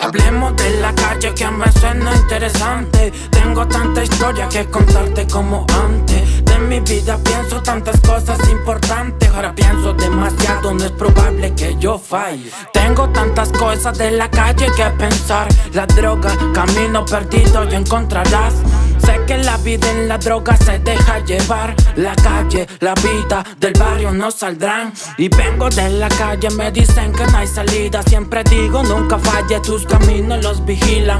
Hablemos de la calle que a veces no es interesante. Tengo tanta historia que contarte como antes. De mi vida pienso tantas cosas importantes. Ahora pienso demasiado, no es probable que yo falle. Tengo tantas cosas de la calle que pensar. La droga, camino perdido y encontrarás. Sé que la vida en la droga se deja llevar. La calle, la vida del barrio no saldrán. Y vengo de la calle, me dicen que no hay salida. Siempre digo, nunca falle, tus caminos los vigilan.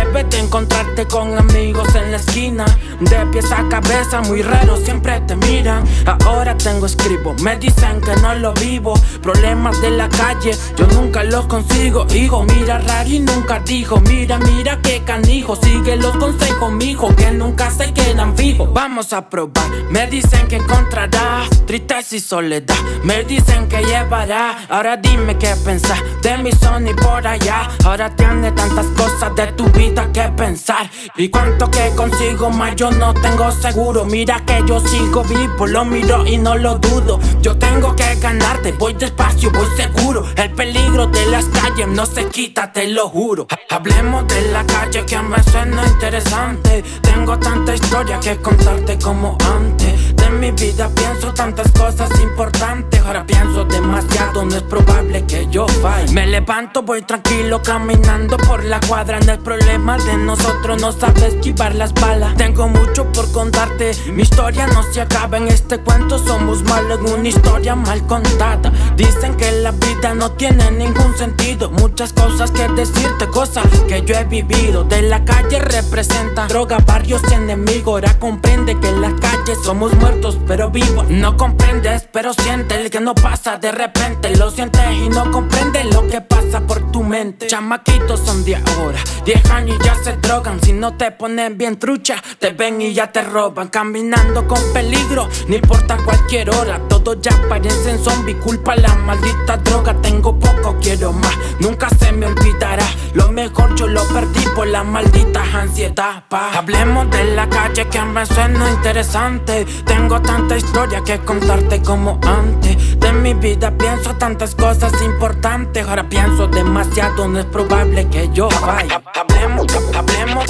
Debes de encontrarte con amigos en la esquina. De pies a cabeza, muy raro, siempre te miran. Ahora tengo escribo, me dicen que no lo vivo. Problemas de la calle, yo nunca los consigo. Hijo, mira raro y nunca dijo. Mira, mira qué canijo, sigue los consejos, mijo que nunca se quedan fijos. Vamos a probar, me dicen que encontrará tristeza y soledad. Me dicen que llevará, ahora dime qué pensar de mi son y por allá. Ahora tiene tantas cosas de tu vida que pensar. Y cuánto que consigo, más yo no tengo seguro. Mira que yo sigo vivo, lo miro y no lo dudo. Yo tengo que ganarte, voy despacio, voy seguro. El peligro de las calles no se quita, te lo juro. Hablemos de la calle que me suena interesante. Tengo tanta historia que contarte como antes. De mi vida pienso tantas cosas importantes. Ahora pienso demasiado, no es probable que yo falle. Me levanto, voy tranquilo caminando por la cuadra. No el problema de nosotros, no sabes esquivar las balas. Tengo mucho por contarte. Mi historia no se acaba en este cuento. Somos malos en una historia mal contada. Dicen que la vida no tiene ningún sentido. Muchas cosas que decirte, cosas que yo he vivido. De la calle representa droga, barrios enemigos. Ahora comprende que en la calle somos muertos pero vivos. No comprendes, pero siente el que no pasa de repente. Lo sientes y no comprendes lo que pasa por tu mente. Chamaquitos son de ahora, 10 años y ya se drogan. Si no te ponen bien trucha, te ven y ya te roban. Caminando con peligro, no importa cualquier hora. Todos ya parecen zombies, culpa la maldita droga. Tengo poco, quiero más, nunca se me olvidará. Lo mejor yo lo perdí por la maldita ansiedad. Pa. Hablemos de la calle que me suena interesante. Tengo tanta historia que contarte como antes. De mi vida pienso tantas cosas importantes. Ahora pienso demasiado, no es probable que yo falle. Hablemos, hablemos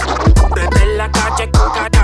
de la calle, calle, calle,